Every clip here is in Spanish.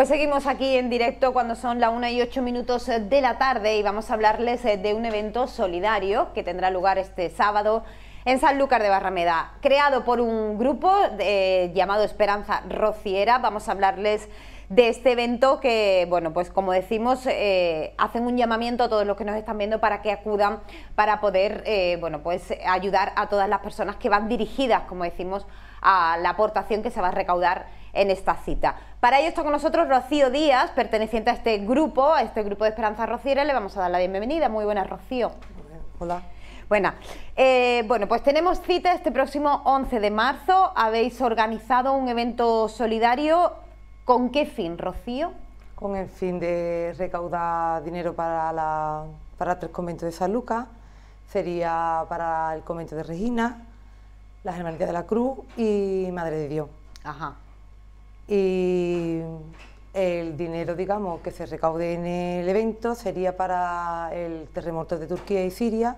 Pues seguimos aquí en directo cuando son las 1 y 8 minutos de la tarde y vamos a hablarles eh, de un evento solidario que tendrá lugar este sábado en Sanlúcar de Barrameda, creado por un grupo eh, llamado Esperanza Rociera. Vamos a hablarles de este evento que, bueno, pues como decimos, eh, hacen un llamamiento a todos los que nos están viendo para que acudan para poder, bueno, pues ayudar a todas las personas que van dirigidas, como decimos, a la aportación que se va a recaudar en esta cita. Para ello está con nosotros Rocío Díaz, perteneciente a este grupo, a este grupo de Esperanza Rociera, le vamos a dar la bienvenida. Muy buenas, Rocío. Hola. Eh, bueno, pues tenemos cita este próximo 11 de marzo. Habéis organizado un evento solidario. ¿Con qué fin, Rocío? Con el fin de recaudar dinero para, la, para tres conventos de San Lucas. Sería para el convento de Regina, la Hermandad de la Cruz y Madre de Dios. Ajá. Y el dinero, digamos, que se recaude en el evento sería para el terremoto de Turquía y Siria,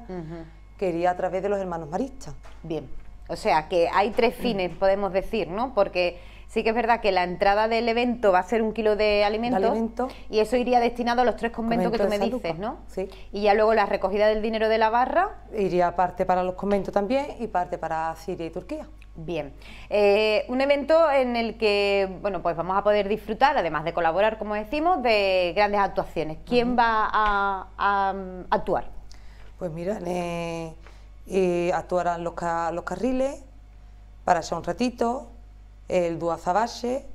que iría a través de los hermanos maristas. Bien, o sea que hay tres fines, podemos decir, ¿no? Porque sí que es verdad que la entrada del evento va a ser un kilo de alimentos y eso iría destinado a los tres conventos que tú me dices, ¿no? Sí. Y ya luego la recogida del dinero de la barra. Iría parte para los conventos también y parte para Siria y Turquía. Bien, eh, un evento en el que bueno pues vamos a poder disfrutar, además de colaborar, como decimos, de grandes actuaciones. ¿Quién va a, actuar? Pues mira, eh, actuarán los, los carriles para allá un ratito, el dúo Azabache,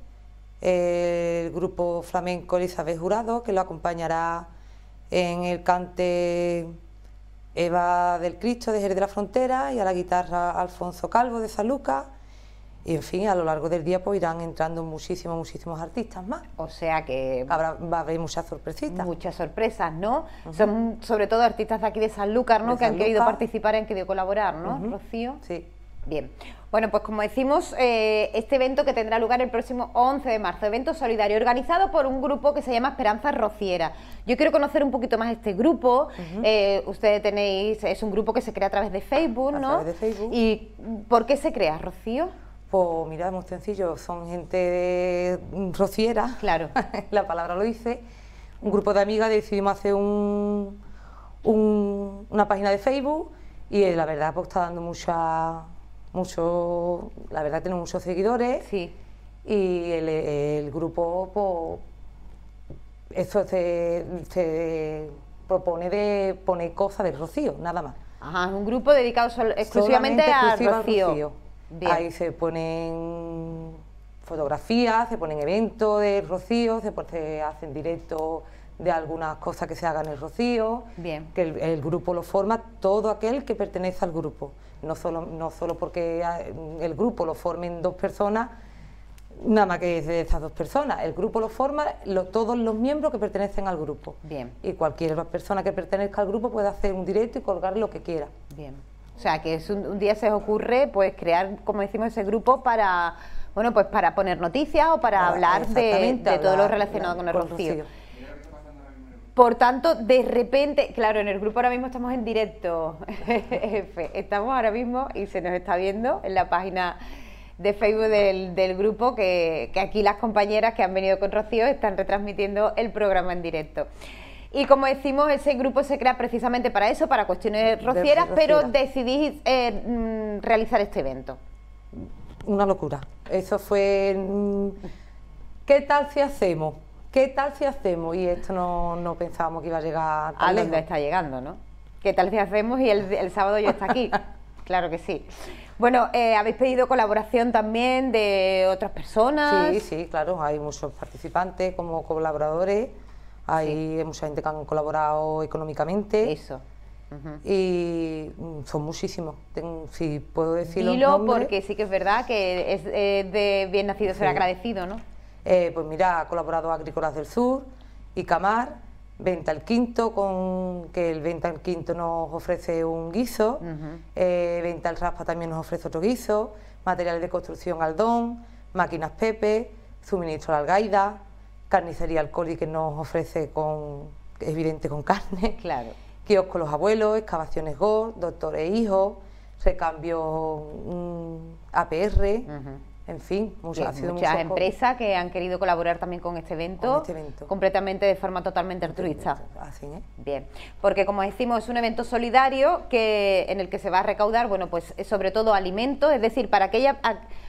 el grupo flamenco Elizabeth Jurado, que lo acompañará en el cante Eva del Cristo de Jerez de la Frontera y a la guitarra Alfonso Calvo de San Lucas. Y en fin, a lo largo del día pues irán entrando muchísimos, muchísimos artistas más. O sea que... Habrá, va a haber muchas sorpresitas. Muchas sorpresas, ¿no? Son sobre todo artistas de aquí de San Lucas, ¿no? que han querido participar, han querido colaborar, ¿no, Rocío? Sí. Bien. Bueno, pues como decimos, eh, este evento que tendrá lugar el próximo 11 de marzo, evento solidario organizado por un grupo que se llama Esperanza Rociera. Yo quiero conocer un poquito más este grupo. Eh, ustedes tenéis, es un grupo que se crea a través de Facebook, ¿no? A través de Facebook. ¿Y por qué se crea, Rocío? Pues mira, es muy sencillo, son gente rociera, claro. la palabra lo dice. Un grupo de amigas decidimos hacer un, una página de Facebook y eh, la verdad pues está dando mucha mucho, la verdad tiene muchos seguidores sí. y el, grupo pues, eso se, propone de poner cosas de Rocío, nada más. Ajá, es un grupo dedicado exclusivamente a Rocío. Ahí se ponen fotografías, se ponen eventos de Rocío, se, se hacen directos de algunas cosas que se hagan en el Rocío, Bien. que el, grupo lo forma todo aquel que pertenece al grupo, no solo, no solo porque el grupo lo formen dos personas, nada más que de esas dos personas, el grupo lo forma todos los miembros que pertenecen al grupo. Bien. Y cualquier persona que pertenezca al grupo puede hacer un directo y colgar lo que quiera. Bien. O sea, que es un, día se os ocurre pues crear, como decimos, ese grupo para bueno, pues para poner noticias o para, hablar de, todo lo relacionado con el rocío. Por tanto, de repente, claro, en el grupo ahora mismo estamos en directo, estamos ahora mismo y se nos está viendo en la página de Facebook del, grupo que, aquí las compañeras que han venido con Rocío están retransmitiendo el programa en directo. Y como decimos, ese grupo se crea precisamente para eso, para cuestiones rocieras, pero decidís eh, mm, realizar este evento. Una locura. Eso fue... Mm, ¿Qué tal si hacemos? ¿Qué tal si hacemos? Y esto no, pensábamos que iba a llegar tan A dónde está llegando, ¿no? ¿Qué tal si hacemos y el, sábado ya está aquí? claro que sí. Bueno, eh, habéis pedido colaboración también de otras personas. Sí, sí, claro, hay muchos participantes como colaboradores, hay mucha gente que han colaborado económicamente. Eso. Y mm, son muchísimos, si puedo decirlo. Dilo porque sí que es verdad que es de bien nacido ser agradecido, ¿no? Eh, pues mira, ha colaborado Agrícolas del Sur, y Camar, Venta el Quinto, con que el Venta el Quinto nos ofrece un guiso, eh, Venta el Raspa también nos ofrece otro guiso, materiales de construcción Aldón, máquinas Pepe, suministro Algaida, carnicería Alcohol que nos ofrece con, evidente con carne, claro. kiosco Los Abuelos, excavaciones GOR, doctores e hijos, recambio APR, En fin, muchas, ha muchas empresas que han querido colaborar también con este evento, este evento. completamente de forma totalmente altruista. Así es. Bien, porque como decimos es un evento solidario que en el que se va a recaudar, bueno, pues sobre todo alimentos, es decir, para aquella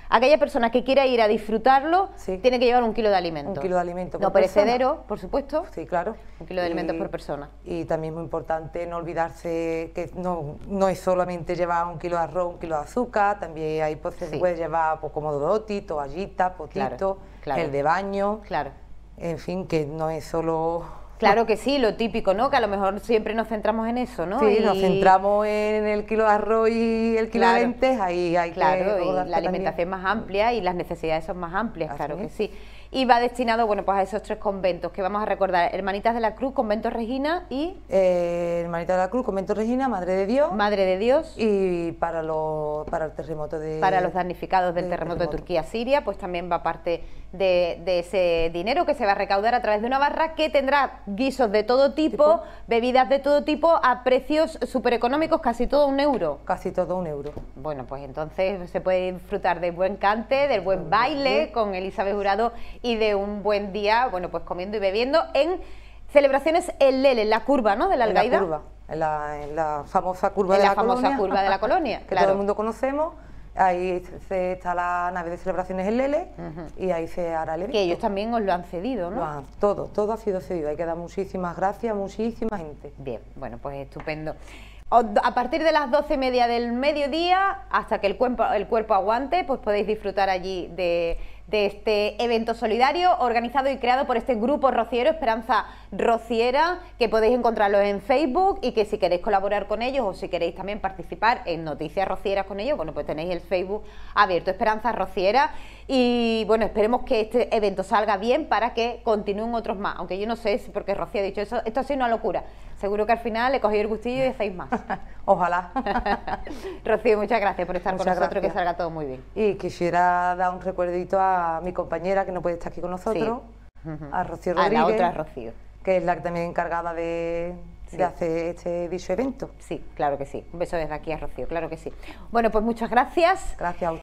aquella persona que quiera ir a disfrutarlo tiene que llevar un kilo de alimentos. Un kilo de alimentos. No perecedero, por supuesto. Sí, claro. Un kilo de alimentos por persona. Y también es muy importante no olvidarse que no, no es solamente llevar un kilo de arroz, un kilo de azúcar, también ahí pues, se puede llevar pues, como dodoti, toallita, potito, el de baño. Claro. En fin, que no es solo Claro que sí, lo típico, ¿no? Que a lo mejor siempre nos centramos en eso, ¿no? Sí, nos centramos en el kilo de arroz y el kilo de lentejas y hay claro, y la alimentación más amplia y las necesidades son más amplias, claro que sí y va destinado bueno pues a esos tres conventos que vamos a recordar. Hermanitas de la Cruz, Convento Regina y eh, Hermanitas de la Cruz, Convento Regina, Madre de Dios, Madre de Dios. Y para los para el terremoto de para los damnificados del, terremoto, de Turquía Siria pues también va parte de, ese dinero que se va a recaudar a través de una barra que tendrá guisos de todo tipo, bebidas de todo tipo a precios súper económicos, casi todo un euro. Casi todo un euro. Bueno, pues entonces se puede disfrutar del buen cante, del buen baile. con Elizabeth Jurado y de un buen día, bueno, pues comiendo y bebiendo en celebraciones en Lele, en la curva, ¿no? De la Algaida. En la curva, en la, famosa curva de la, la famosa curva de la colonia, que todo el mundo conocemos. Ahí está la nave de celebraciones en Lele y ahí se hará el evento. Que ellos también os lo han cedido, ¿no? todo, todo ha sido cedido. Hay que dar muchísimas gracias a muchísima gente. Bien, bueno, pues estupendo a partir de las doce y media del mediodía hasta que el cuerpo, el cuerpo aguante, pues podéis disfrutar allí de, este evento solidario organizado y creado por este grupo rociero, Esperanza Rociera, que podéis encontrarlo en Facebook y que si queréis colaborar con ellos o si queréis también participar en Noticias Rocieras con ellos, bueno, pues tenéis el Facebook abierto, Esperanza Rociera. Y bueno, esperemos que este evento salga bien para que continúen otros más, aunque yo no sé si porque Rocío ha dicho eso, esto ha sido una locura. Seguro que al final le cogí el gustillo y hacéis más. Ojalá. Rocío, muchas gracias por estar con nosotros, que salga todo muy bien. Y quisiera dar un recuerdito a mi compañera que no puede estar aquí con nosotros, a Rocío Rodríguez. A la otra Rocío. Que es la que también encargada de, hacer este dicho evento. Sí, claro que sí. Un beso desde aquí a Rocío, claro que sí. Bueno, pues muchas gracias. Gracias a